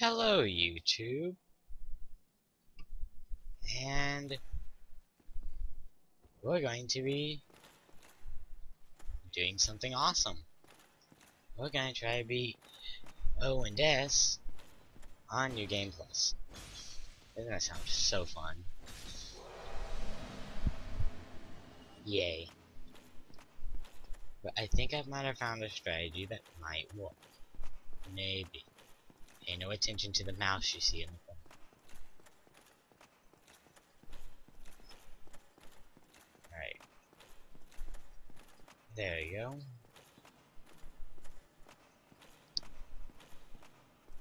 Hello YouTube and we're going to be doing something awesome. We're gonna try to beat O and S on New Game Plus. Doesn't that sound so fun? Yay. But I think I might have found a strategy that might work. Maybe. Pay no attention to the mouse you see in the corner. Alright. There you go.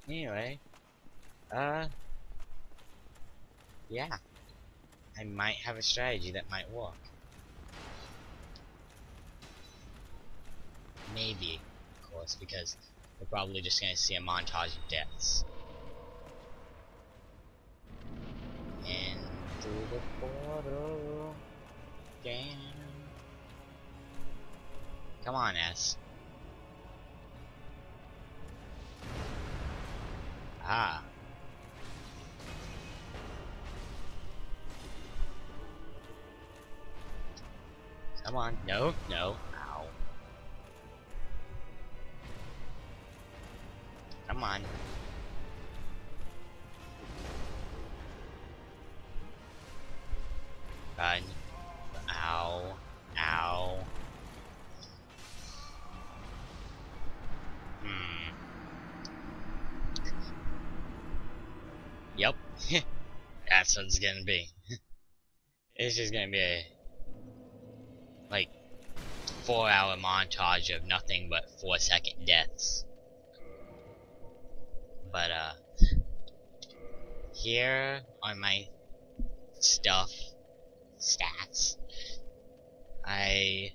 Anyway. Uh. Yeah. I might have a strategy that might work. Maybe, of course, because we're probably just gonna see a montage of deaths. And through the portal. Damn. Come on, S. Ah. Come on. No, no. Come on. Run. Ow. Ow. Hmm. Yep. That's what it's gonna be. it's just gonna be a like four hour montage of nothing but four second deaths. But uh here are my stuff stats. I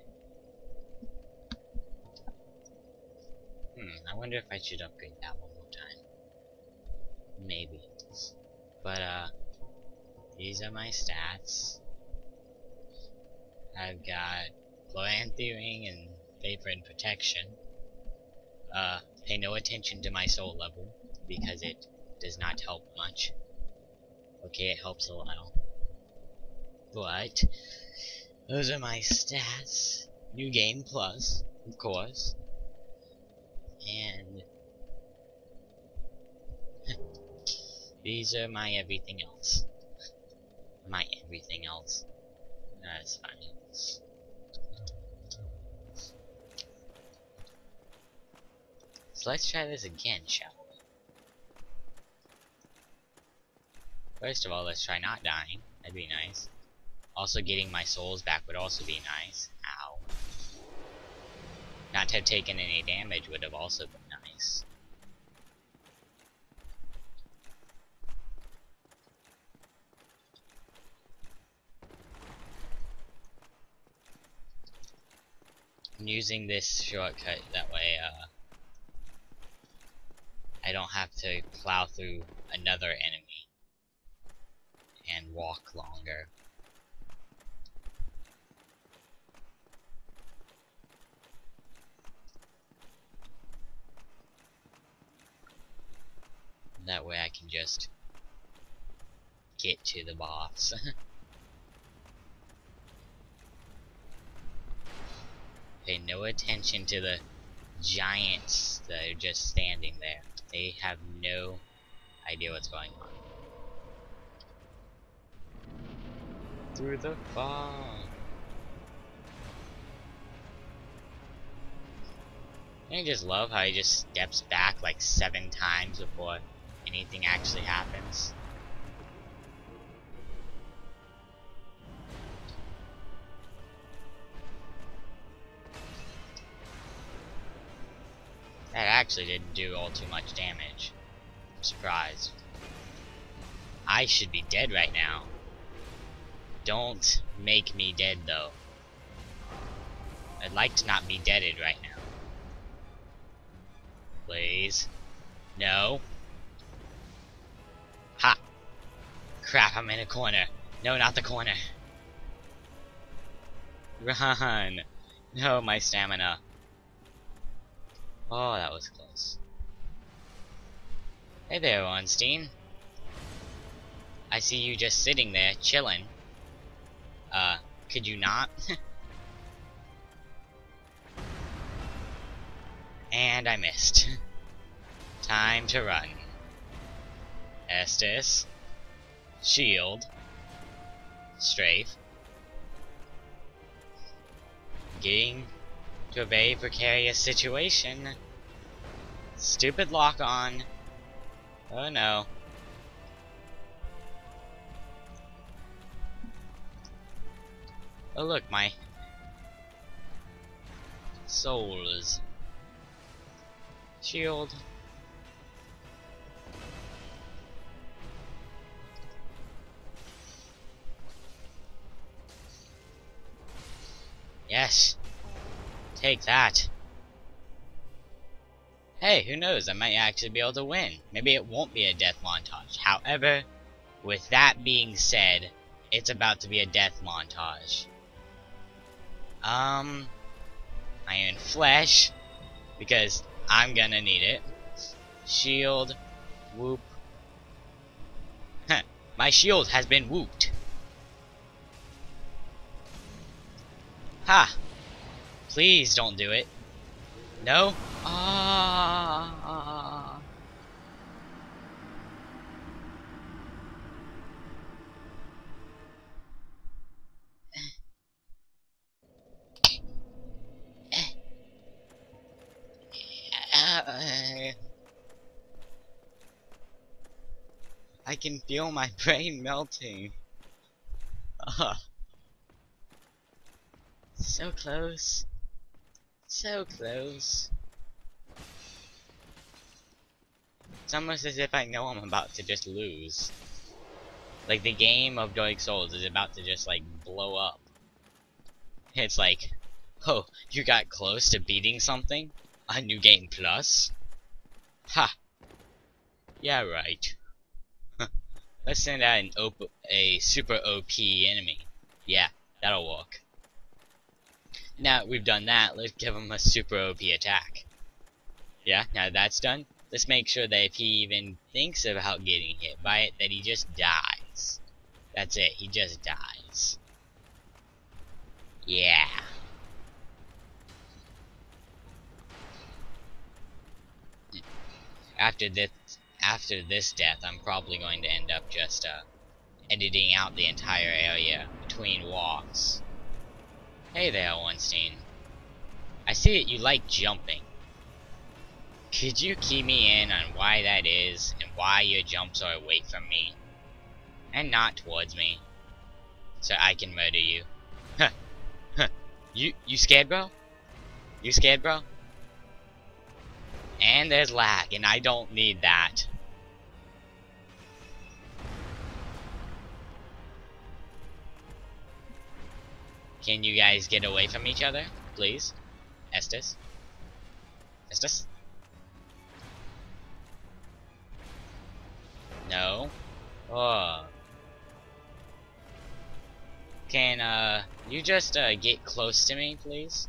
Hmm, I wonder if I should upgrade that one more time. Maybe. But uh these are my stats. I've got Gloranthiering and Favor and Protection. Uh, pay no attention to my soul level, because it does not help much. Okay, it helps a little. But, those are my stats. New Game Plus, of course. And, these are my everything else. My everything else. That's funny. So let's try this again, shall we? First of all, let's try not dying. That'd be nice. Also, getting my souls back would also be nice. Ow. Not to have taken any damage would have also been nice. I'm using this shortcut that way, uh, I don't have to plow through another enemy and walk longer. That way I can just get to the boss. Pay no attention to the giants that are just standing there. They have no idea what's going on. Through the fog. I just love how he just steps back like seven times before anything actually happens. That actually didn't do all too much damage. I'm surprised. I should be dead right now. Don't make me dead though. I'd like to not be deaded right now. Please. No. Ha! Crap, I'm in a corner. No, not the corner. Run! No, my stamina. Oh, that was close. Hey there, Ornstein. I see you just sitting there, chilling. Uh, could you not? and I missed. Time to run. Estus. Shield. Strafe. Getting to a very precarious situation. Stupid lock on. Oh no. Oh look, my souls. Shield. Yes. Take that. Hey, who knows, I might actually be able to win. Maybe it won't be a death montage. However, with that being said, it's about to be a death montage. Um, Iron Flesh, because I'm gonna need it. Shield, whoop. My shield has been whooped. Ha! Please don't do it. No? Ah. I can feel my brain melting. So close. So close. It's almost as if I know I'm about to just lose. Like the game of Dark Souls is about to just like blow up. It's like, oh, you got close to beating something? A new game plus? Ha! Yeah, right. Let's send out an op a super OP enemy. Yeah, that'll work. Now we've done that, let's give him a super OP attack. Yeah, now that's done, let's make sure that if he even thinks about getting hit by it, that he just dies. That's it, he just dies. Yeah. After this, after this death, I'm probably going to end up just uh, editing out the entire area between walks. Hey there, Ornstein. I see that you like jumping. Could you key me in on why that is, and why your jumps are away from me? And not towards me. So I can murder you. Huh. Huh. You, you scared, bro? You scared, bro? And there's lag, and I don't need that. Can you guys get away from each other, please? Estus? Estus? No? Oh. Can, uh, you just, uh, get close to me, please?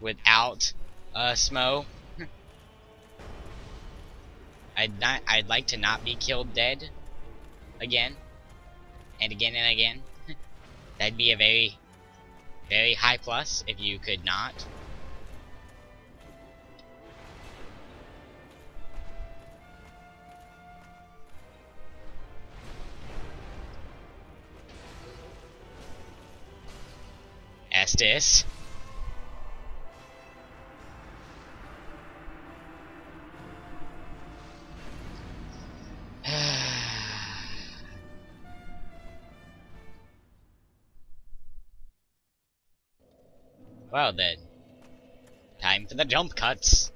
Without, uh, Smough? I'd not, I'd like to not be killed dead again and again and again. That'd be a very, very high plus if you could not. Estus. Well then. Time for the jump cuts.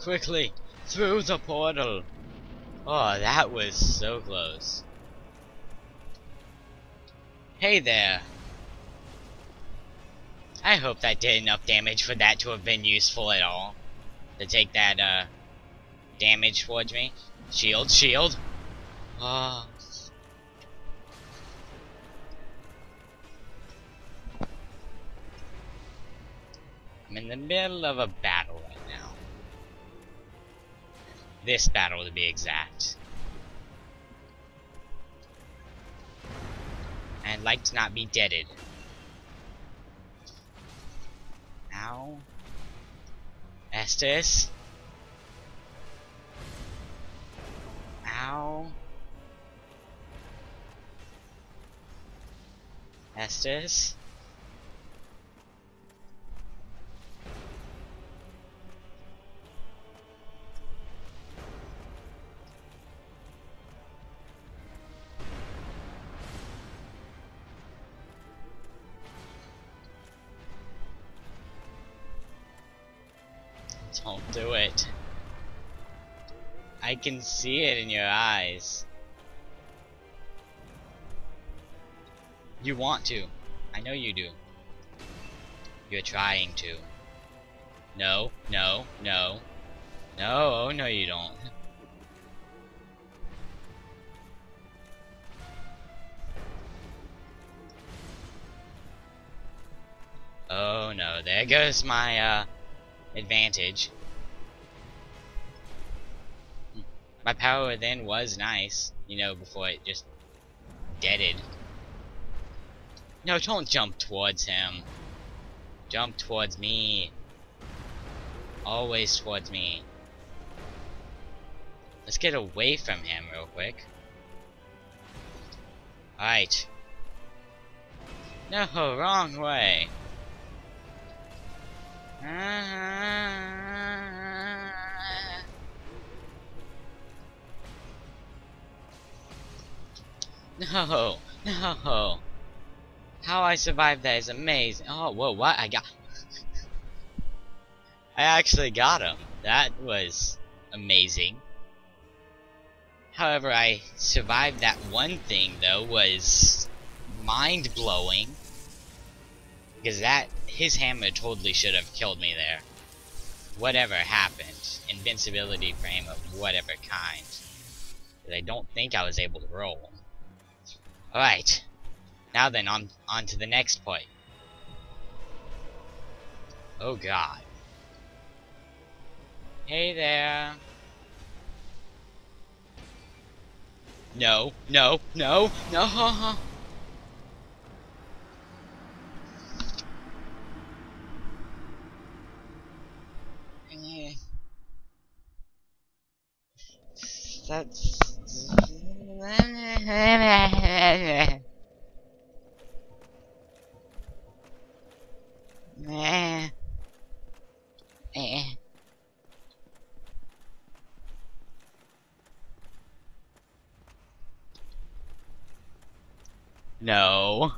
Quickly! Through the portal! Oh, that was so close. Hey there! I hope that did enough damage for that to have been useful at all. To take that, uh, damage towards me. Shield, shield. Oh. I'm in the middle of a battle This battle to be exact. I'd like to not be deaded. Ow. Estus? Ow. Estus? Don't do it. I can see it in your eyes. You want to. I know you do. You're trying to. No, no, no. No, oh no you don't. Oh no, there goes my uh advantage. My power then was nice, you know, before it just deaded. No, don't jump towards him. Jump towards me. Always towards me. Let's get away from him real quick. Alright. No, wrong way. No, no. How I survived that is amazing. Oh, whoa, what? I got... I actually got him. That was amazing. However, I survived that one thing, though, was mind-blowing. Because that, his hammer totally should have killed me there. Whatever happened. Invincibility frame of whatever kind. I don't think I was able to roll. Alright. Now then, on, on to the next point. Oh god. Hey there. No, no, no, no. That's No.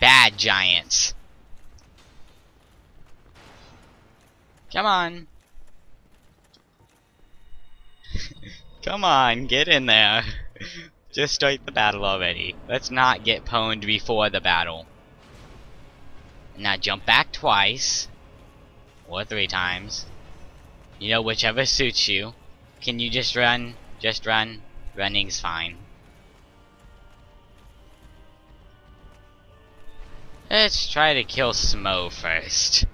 Bad giants. Come on. Come on, get in there. Just start the battle already. Let's not get pwned before the battle. Now jump back twice. Or three times. You know, whichever suits you. Can you just run? Just run. Running's fine. Let's try to kill Smough first.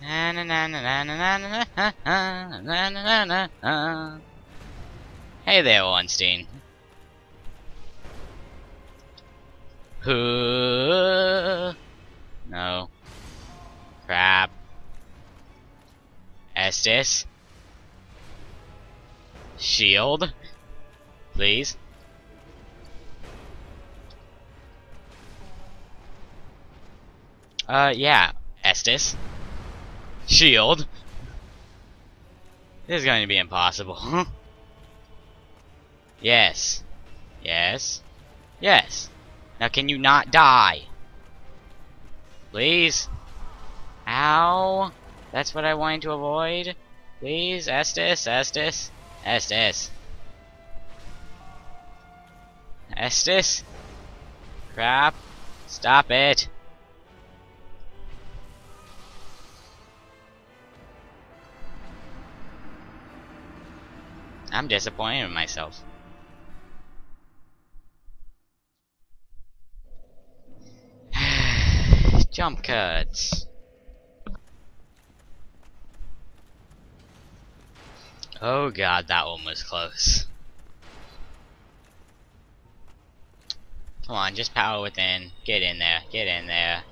Hey there. Who? No. Crap. Estus? Shield? Please? Uh, yeah. Estus? Shield. This is going to be impossible. yes. Yes. Yes. Now can you not die? Please? Ow. That's what I wanted to avoid. Please, Estus, Estus, Estus. Estus? Crap. Stop it! I'm disappointed in myself. Jump cuts. Oh god, that one was close. Come on, just power within. Get in there, get in there.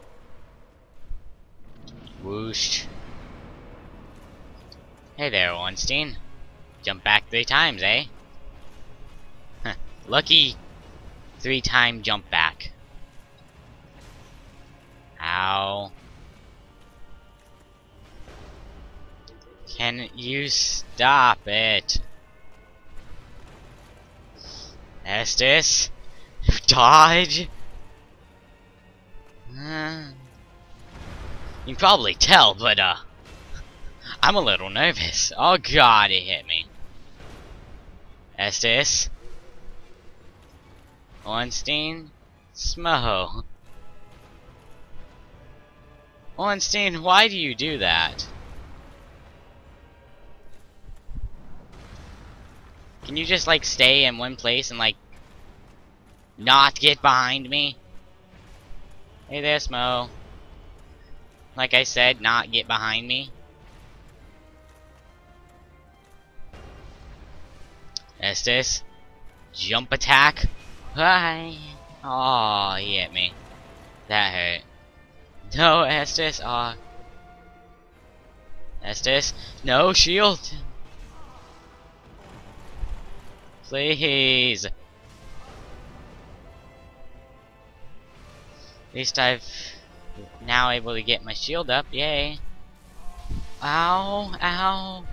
Whoosh. Hey there, Ornstein. Jump back three times, eh? Lucky three time jump back. Ow. Can you stop it? Estus? Dodge? Uh, you can probably tell, but, uh, I'm a little nervous. Oh god, it hit me. Estus? Ornstein? Smough. Ornstein, why do you do that? Can you just like stay in one place and like not get behind me? Hey there, Smough. Like I said, not get behind me. Estus. Jump attack. Hi. Oh, he hit me. That hurt. No, Estus. Aw. Oh. Estus. No shield. Please. At least I've now able to get my shield up. Yay. Ow. Ow.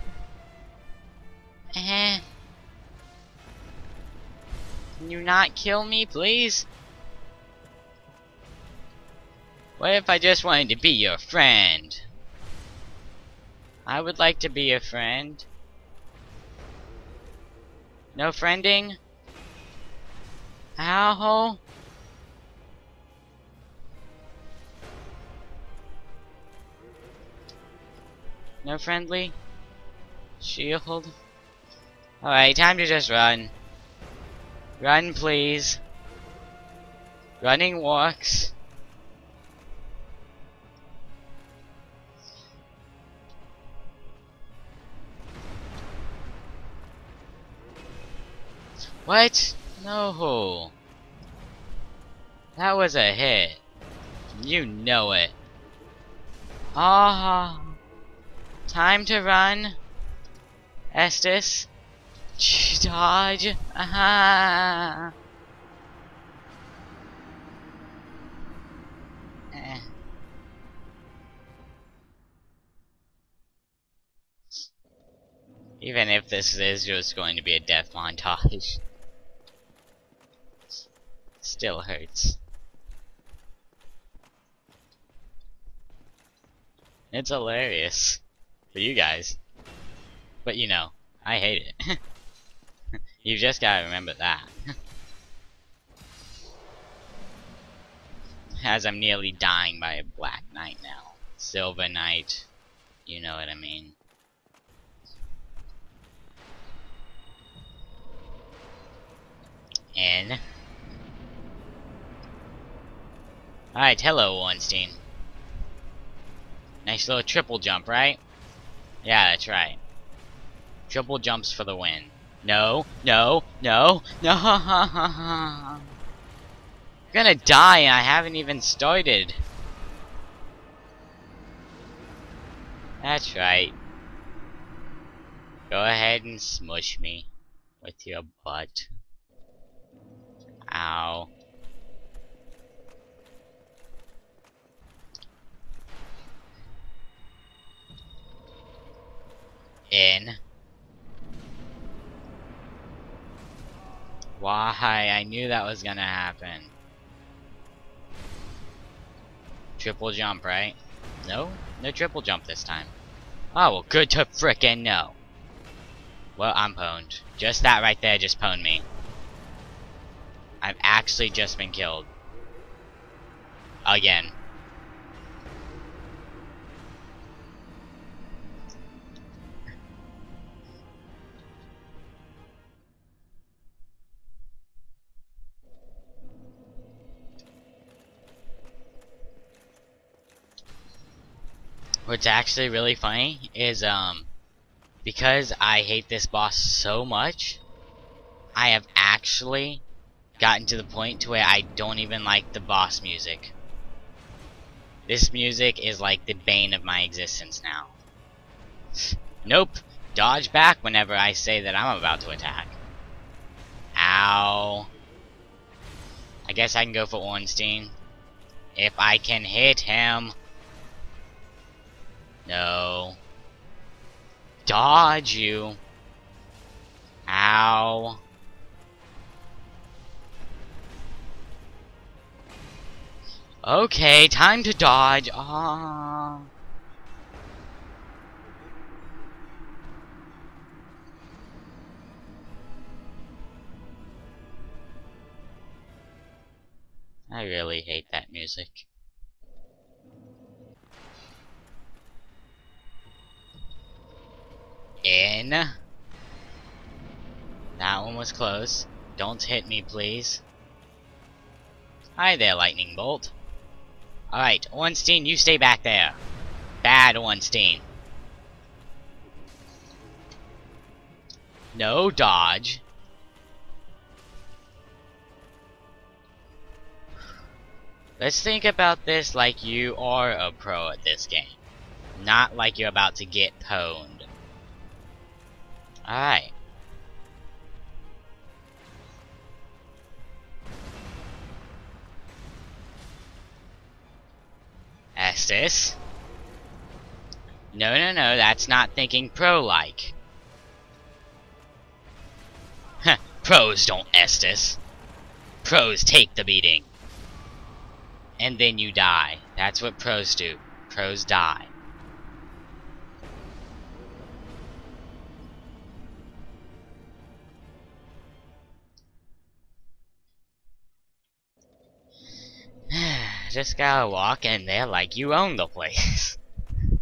Eh. Can you not kill me, please? What if I just wanted to be your friend? I would like to be a friend. No friending? Ow! No friendly? Shield? Alright, time to just run. Run, please. Running walks. What? No. That was a hit. You know it. Ah. Time to run. Estus. Dodge! Aha! Eh. Even if this is just going to be a death montage, still hurts. It's hilarious for you guys, but you know, I hate it. You just gotta remember that. As I'm nearly dying by a Black Knight now. Silver Knight. You know what I mean. And... Alright, hello, Ornstein. Nice little triple jump, right? Yeah, that's right. Triple jumps for the win. No, no, no, no. I'm gonna die and I haven't even started. That's right. Go ahead and smush me with your butt. Ow. In. Why? I knew that was gonna happen. Triple jump, right? No? No triple jump this time. Oh, well, good to frickin' know. Well, I'm pwned. Just that right there just pwned me. I've actually just been killed. again. What's actually really funny is, um, because I hate this boss so much, I have actually gotten to the point to where I don't even like the boss music. This music is like the bane of my existence now. nope. Dodge back whenever I say that I'm about to attack. Ow. I guess I can go for Ornstein. If I can hit him. No. Dodge you. Ow. Okay, time to dodge. Ah. I really hate that music. In. That one was close. Don't hit me, please. Hi there, Lightning Bolt. Alright, Ornstein, you stay back there. Bad Ornstein. No dodge. Let's think about this like you are a pro at this game. Not like you're about to get pwned. Alright. Estus. No, no, no, that's not thinking pro-like. pros don't Estus. Pros take the beating. And then you die. That's what pros do. Pros die. Just gotta walk in there like you own the place.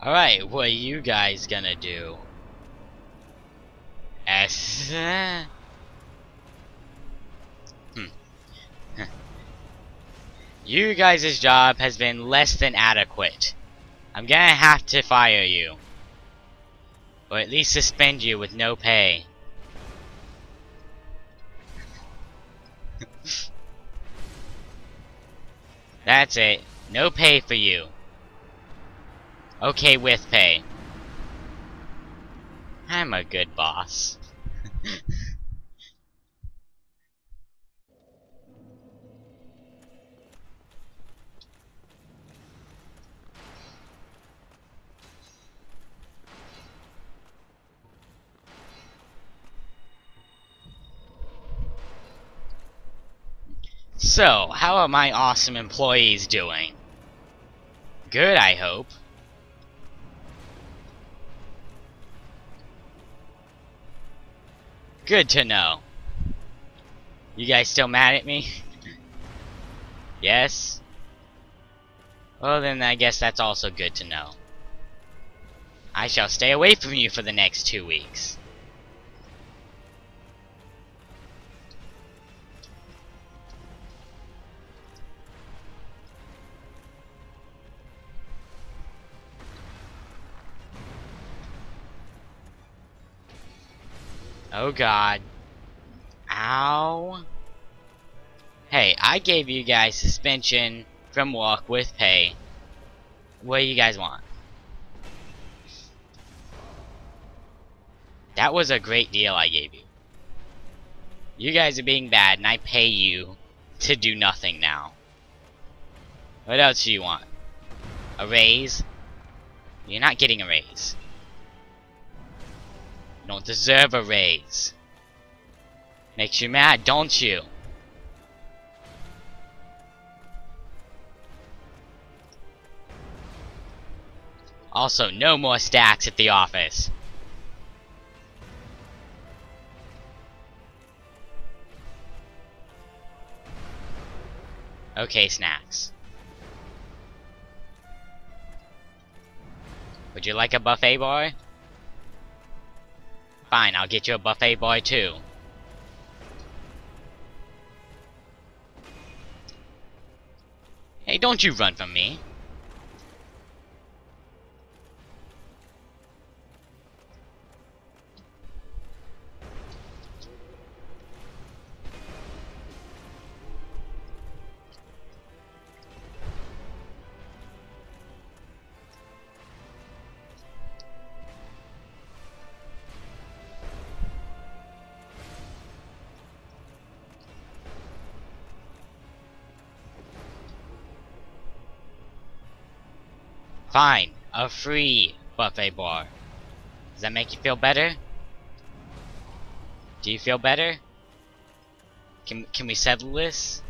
Alright, what are you guys gonna do? S hmm. You guys' job has been less than adequate. I'm gonna have to fire you. Or at least suspend you with no pay. That's it. No pay for you. Okay with pay. I'm a good boss. So, how are my awesome employees doing? Good, I hope. Good to know. You guys still mad at me? yes? Well then I guess that's also good to know. I shall stay away from you for the next two weeks. Oh god. Ow. Hey, I gave you guys suspension from work with pay. What do you guys want? That was a great deal I gave you. You guys are being bad and I pay you to do nothing now. What else do you want? A raise? You're not getting a raise. You don't deserve a raise. Makes you mad, don't you? Also, no more stacks at the office. Okay, snacks. Would you like a buffet, boy? Fine, I'll get you a buffet boy too. Hey, don't you run from me. Fine, a free buffet bar. Does that make you feel better? Do you feel better? Can can we settle this?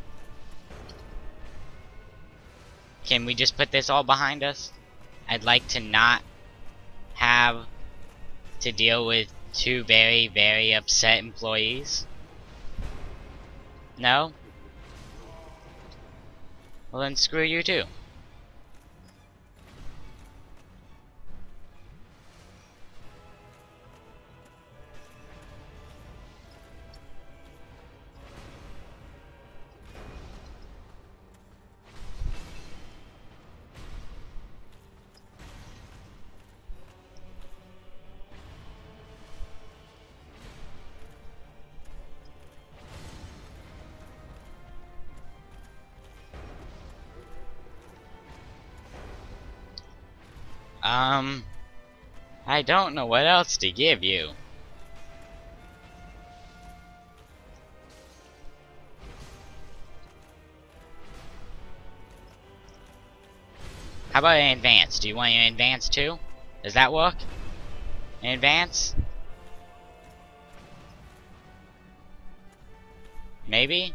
Can we just put this all behind us? I'd like to not have to deal with two very, very upset employees. No? Well then screw you too. Um, I don't know what else to give you. How about an advance? Do you want an advance too? Does that work? An advance? Maybe?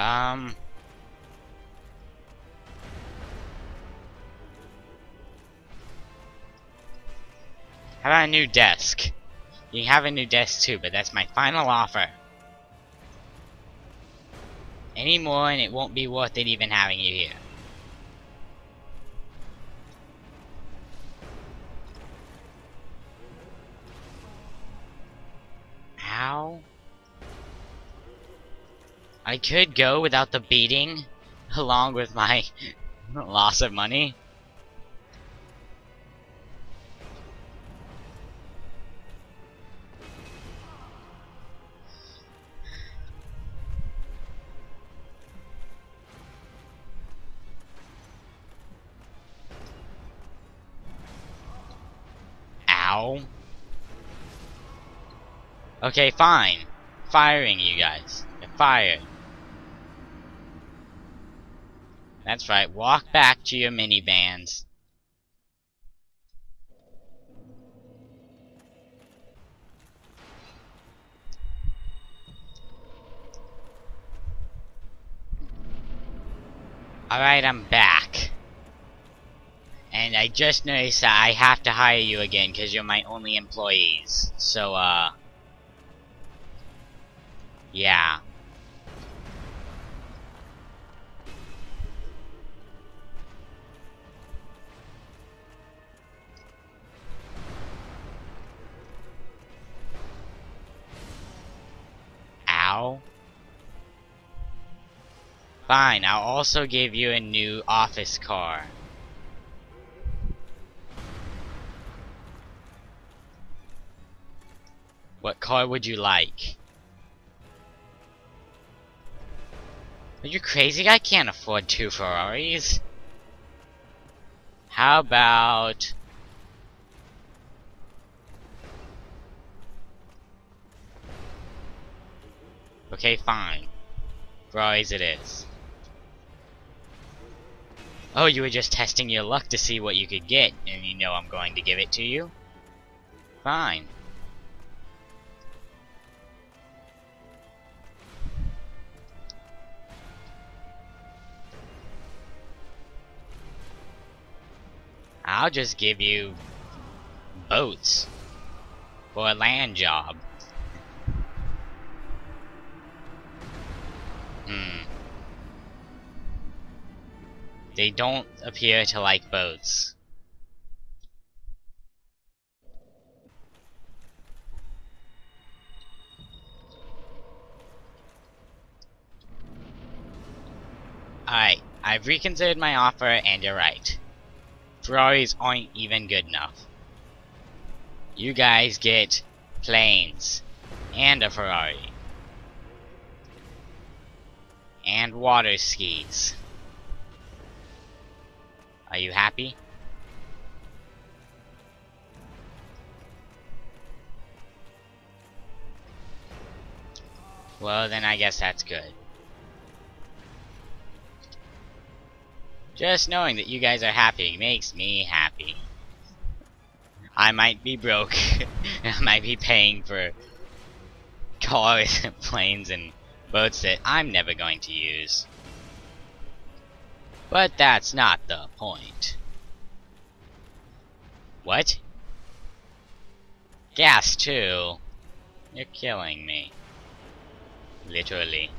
Um. How about a new desk? You have a new desk too, but that's my final offer. Any more and it won't be worth it even having you here. I could go without the beating, along with my loss of money. Ow. Okay, fine. Firing you guys. Fired. That's right, walk back to your minivans. Alright, I'm back. And I just noticed that I have to hire you again because you're my only employees. So, uh... Yeah. Fine, I'll also give you a new office car. What car would you like? Are you crazy? I can't afford two Ferraris. How about... Okay, fine. Ferraris it is. Oh, you were just testing your luck to see what you could get, and you know I'm going to give it to you? Fine. I'll just give you boats for a land job. They don't appear to like boats. Alright, I've reconsidered my offer and you're right. Ferraris aren't even good enough. You guys get planes and a Ferrari. And water skis. Are you happy? Well, then I guess that's good. Just knowing that you guys are happy makes me happy. I might be broke. I might be paying for cars, and planes, and boats that I'm never going to use. But that's not the point. What? Gas too? You're killing me. Literally.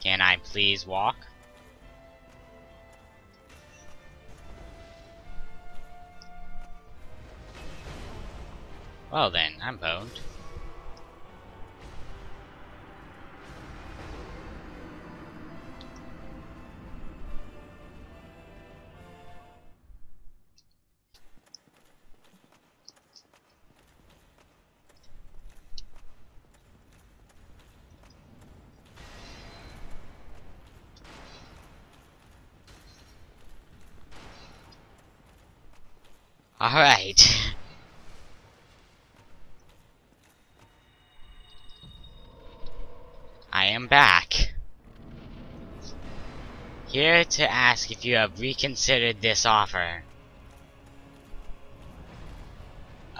Can I please walk? Well then, I'm boned. Alright. I am back. Here to ask if you have reconsidered this offer.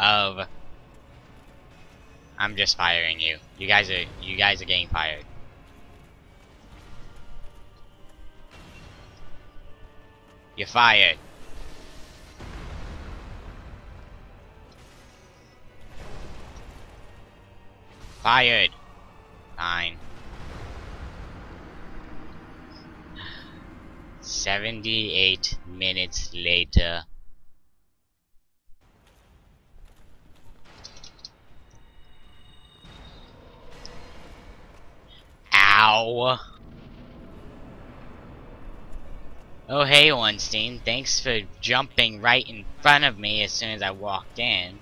Of... I'm just firing you. You guys are, you guys are getting fired. You're fired. Fired. Fine. 78 minutes later. Ow. Oh hey Ornstein, thanks for jumping right in front of me as soon as I walked in.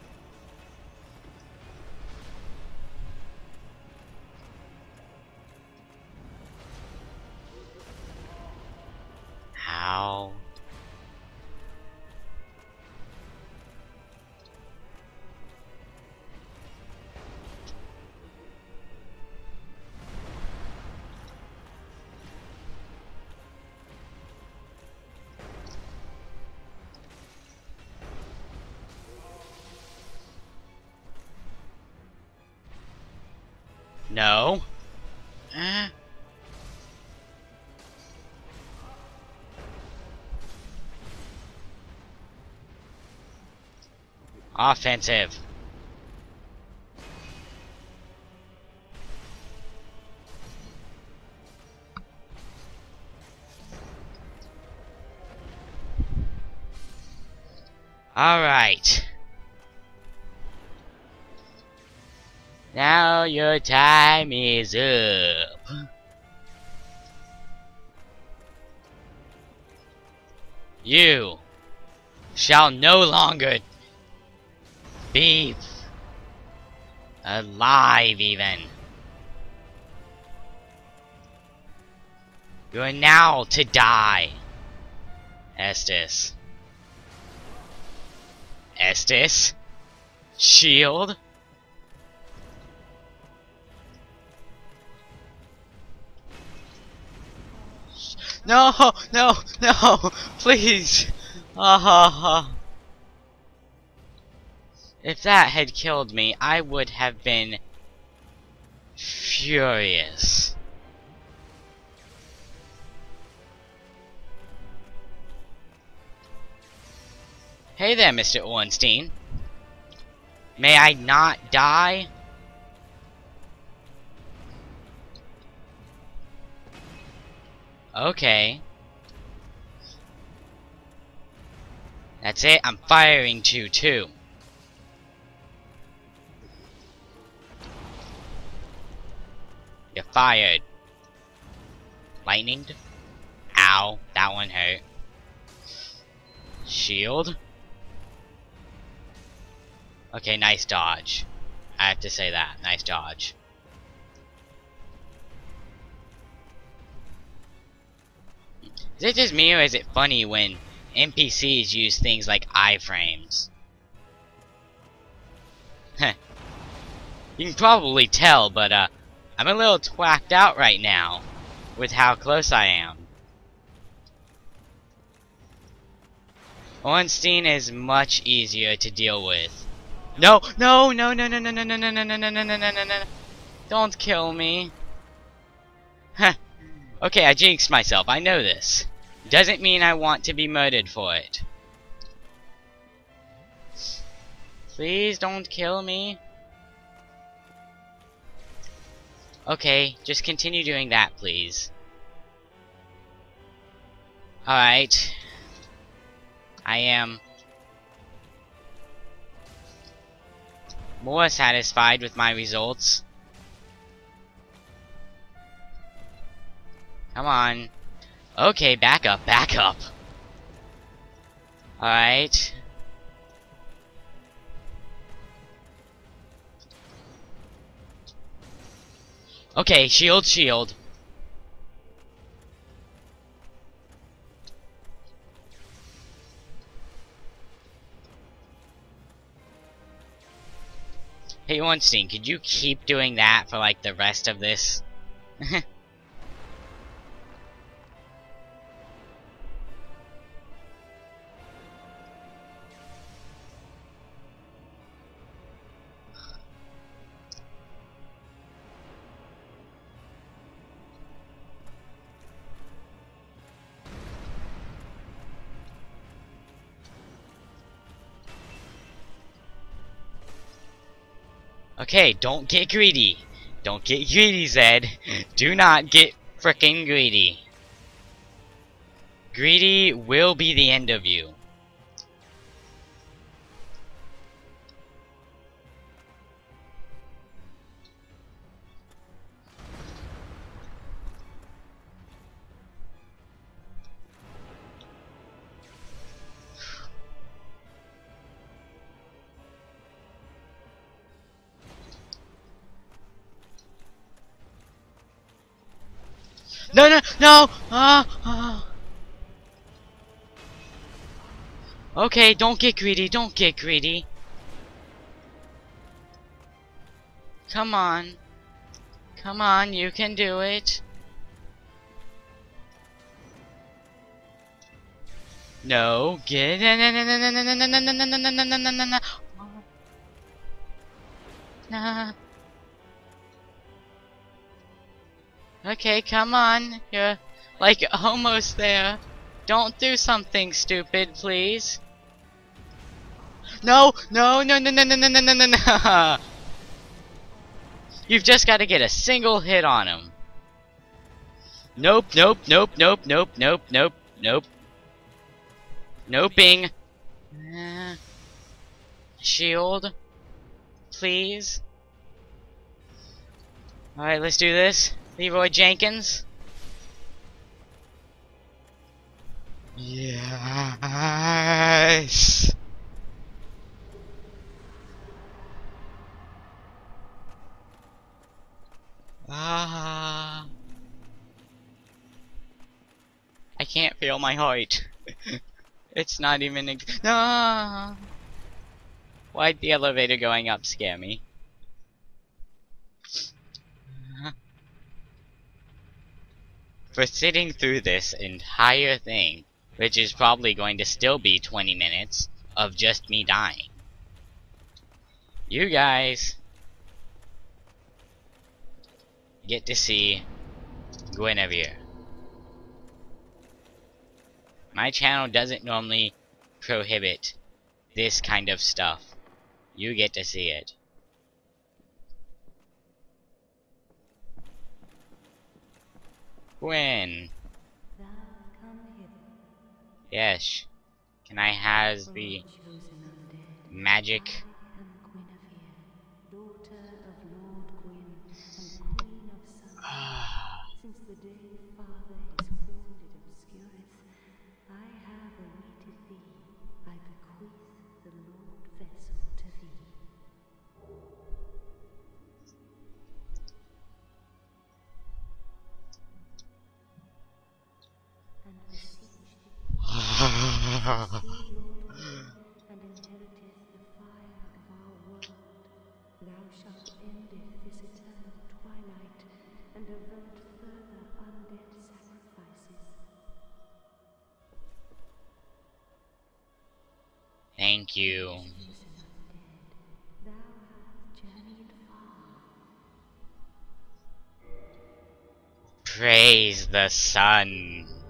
Offensive. Alright. Now your time is up. You shall no longer beats! Alive, even! You are now to die! Estus. Estus? Shield? No! No! No! Please! Ah ha ha. If that had killed me, I would have been furious. Hey there, Mr. Ornstein. May I not die? Okay. That's it, I'm firing two, too. You're fired. Lightninged? Ow, that one hurt. Shield? Okay, nice dodge. I have to say that. Nice dodge. Is it just me or is it funny when NPCs use things like iframes? Heh. you can probably tell, but uh, I'm a little twacked out right now with how close I am. Ornstein is much easier to deal with. No, no, no, no, no, no, no, no, no, no, no, no, no, no, no, no, no. Don't kill me. Huh. Okay, I jinxed myself. I know this. Doesn't mean I want to be murdered for it. Please don't kill me. Okay, just continue doing that, please. Alright. I am more satisfied with my results. Come on. Okay, back up, back up. Alright. Okay, shield, shield. Hey, Ornstein, could you keep doing that for, like, the rest of this? Okay, don't get greedy. Don't get greedy, Zed. Do not get fricking greedy. Greedy will be the end of you. No, no, no! Ah, ah. Okay, don't get greedy, don't get greedy. Come on. Come on, you can do it. No, get no Okay, come on. You're like almost there. Don't do something stupid, please. No, no, no, no, no, no, no, no, no, no, no. You've just got to get a single hit on him. Nope, nope, nope, nope, nope, nope, nope, nope. Noping. Uh, shield. Please. Alright, let's do this. Leroy Jenkins. Yes. Ah. I can't feel my heart. it's not even. Ah. Why'd the elevator going up scare me? For sitting through this entire thing, which is probably going to still be 20 minutes of just me dying. You guys get to see Gwynevere. My channel doesn't normally prohibit this kind of stuff. You get to see it. Gwen. Yes. Can I has the magic ah. Thank you. Praise the sun.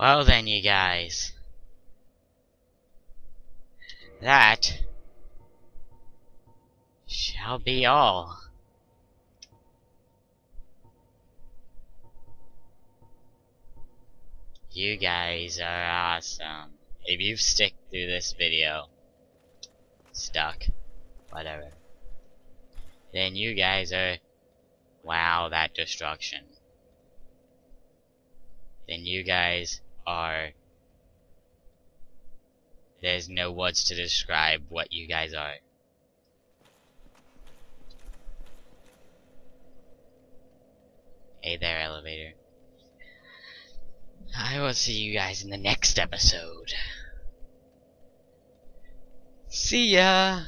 Well then, you guys. That shall be all. You guys are awesome. If you've stick through this video, stuck, whatever, then you guys are, wow, that destruction. Then you guys are there's no words to describe what you guys are. Hey there, elevator. I will see you guys in the next episode. See ya!